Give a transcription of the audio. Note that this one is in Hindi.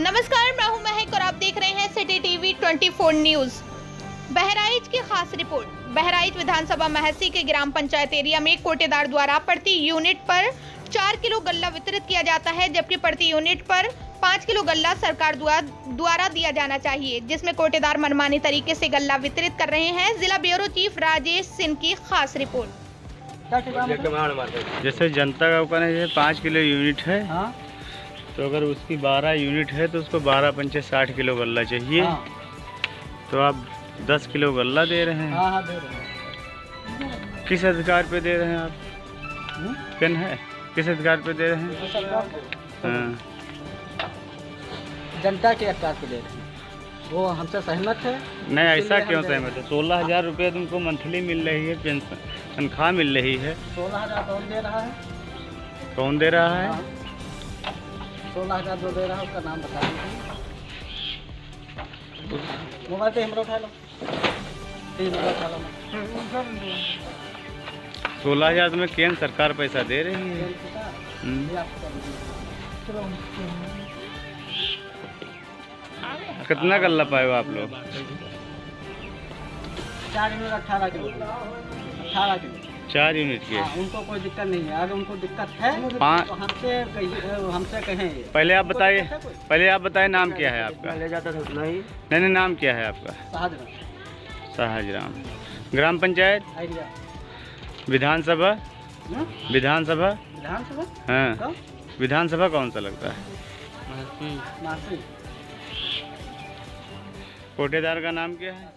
नमस्कार मैं हूँ महक और आप देख रहे हैं सिटी टीवी 24 न्यूज़। बहराइच की खास रिपोर्ट। बहराइच विधानसभा महसी के ग्राम पंचायत एरिया में कोटेदार द्वारा प्रति यूनिट पर चार किलो गल्ला वितरित किया जाता है जबकि प्रति यूनिट पर पाँच किलो गल्ला सरकार द्वारा दिया जाना चाहिए जिसमें कोटेदार मनमानी तरीके से गल्ला वितरित कर रहे हैं। जिला ब्यूरो चीफ राजेश सिंह की खास रिपोर्ट। जैसे जनता का पाँच किलो यूनिट है। तो अगर उसकी बारह यूनिट है तो उसको बारह पंचे साठ किलो गल्ला चाहिए। हाँ। तो आप दस किलो गल्ला दे रहे हैं। हाँ हाँ दे रहे हैं। किस अधिकार पे दे रहे हैं आप? पेन है? किस अधिकार पे दे रहे हैं? तो हाँ। जनता के अधिकार पे दे रहे हैं। वो हमसे सहमत है। नहीं ऐसा क्यों सहमत है? सोलह हज़ार रुपये तुमको मंथली मिल रही है पेंशन तनख्वाह मिल रही है। सोलह हज़ार कौन दे रहा है? कौन दे रहा है? हाँ। सोलह हज़ार जो दे रहा है उसका नाम बता दीजिए। मोबाइल पे हमरा उठा लो। ये नंबर उठा लो। सोलह हज़ार में केंद्र सरकार पैसा दे रही है? हम्म। आपको कर। कितना गल्ला पाए हो आप लोग? चार अठारह किलो अठारह किलो चार यूनिट के। हाँ उनको कोई दिक्कत नहीं है। अगर उनको दिक्कत है पाँच- तो हमसे हमसे कहें। पहले आप बताइए है? पहले आप बताइए नाम क्या है आपका? ले जाता था नहीं नहीं नहीं नाम क्या है आपका? सहज में ग्राम पंचायत? विधानसभा? हम्म? विधानसभा? विधानसभा? हाँ। विधानसभा कौन सा लगता है? कोटेदार का नाम क्या है?